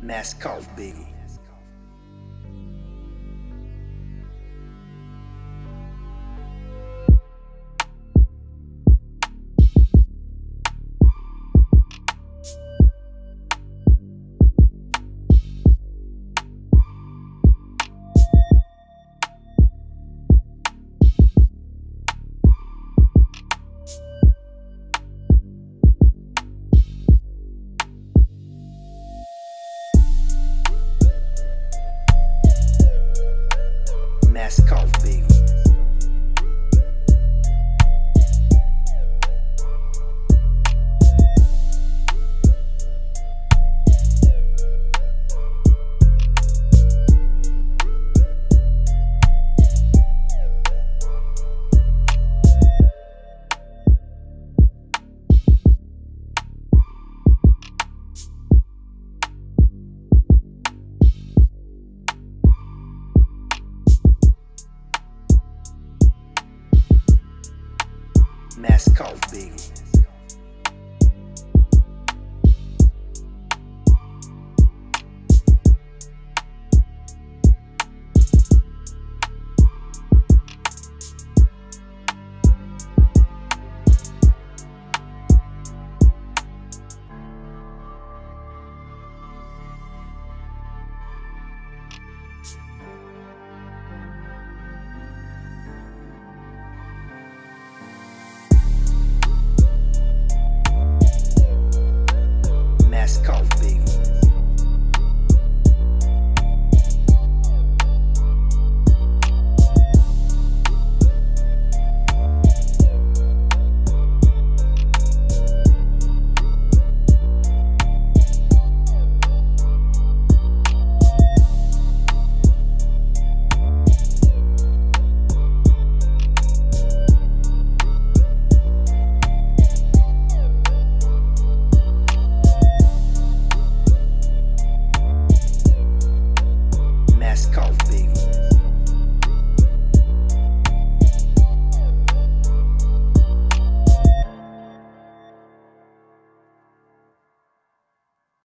Mask off, Biggie. Mask off, baby.